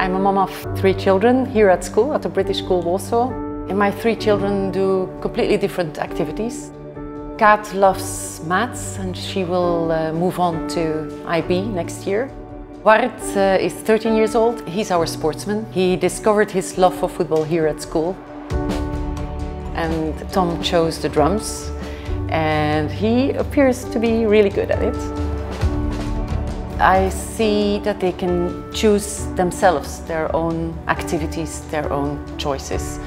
I'm a mom of three children here at school, at the British School Warsaw. And my three children do completely different activities. Kat loves maths and she will uh, move on to IB next year. Bart uh, is 13 years old. He's our sportsman. He discovered his love for football here at school. And Tom chose the drums and he appears to be really good at it. I see that they can choose themselves their own activities, their own choices.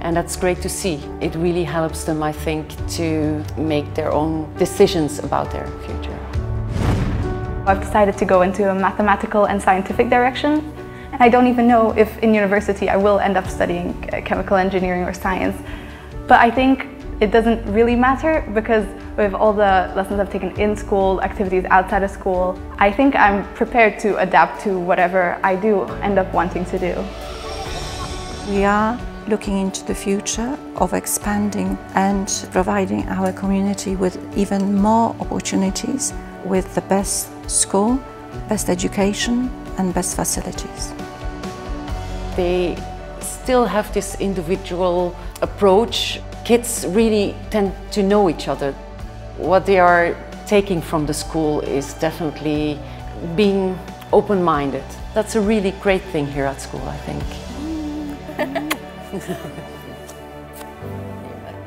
And that's great to see. It really helps them, I think, to make their own decisions about their future. I've decided to go into a mathematical and scientific direction. And I don't even know if in university I will end up studying uh, chemical engineering or science. But I think it doesn't really matter because with all the lessons I've taken in school, activities outside of school, I think I'm prepared to adapt to whatever I do end up wanting to do. We are looking into the future of expanding and providing our community with even more opportunities with the best school, best education and best facilities. They still have this individual approach kids really tend to know each other. What they are taking from the school is definitely being open-minded. That's a really great thing here at school, I think. Mm.